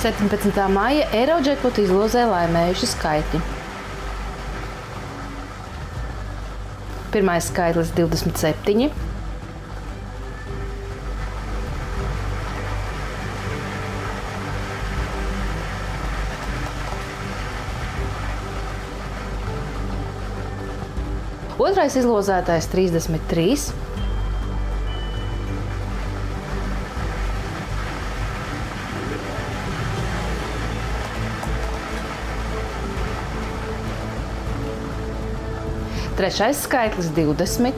17. māja Eirodžekpotu izlozē laimējuši skaitļi. Pirmais skaitlis 27. Otrais izlozētājs 33. Trešais skaitlis 20.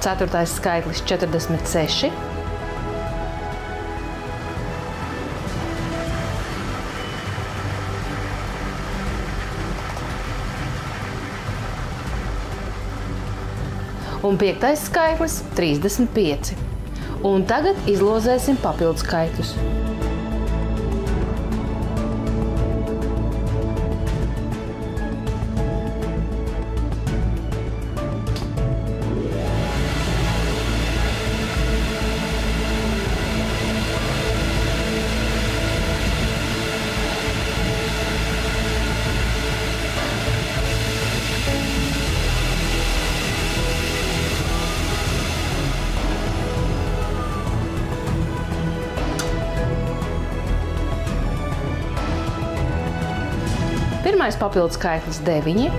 Ceturtais skaitlis 46. Un piektais skaitlis - 35. Un tagad izlozēsim papildus skaitļus. Pirmais papildus skaitlis - 9.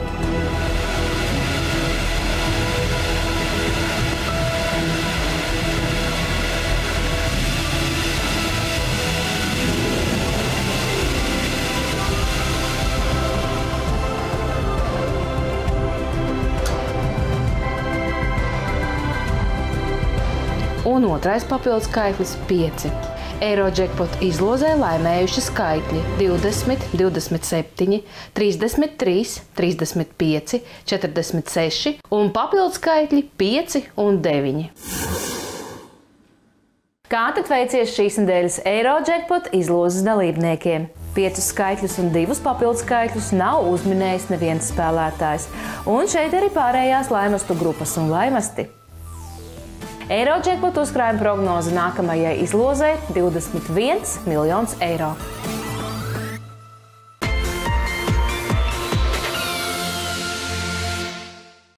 Un otrais papildus skaitlis - 5. Eirodžekpot izlozē laimējuši skaitļi 20, 27, 33, 35, 46 un papildus skaitļi 5 un 9. Kā tad veicies šīs nedēļas Eirodžekpot izlozes dalībniekiem? Piecus skaitļus un divus papildus skaitļus nav uzminējis neviens spēlētājs, un šeit arī pārējās laimastu grupas un laimasti. Eirodžekpot uzkrājuma prognoze nākamajai izlozē - 21 miljonus eiro.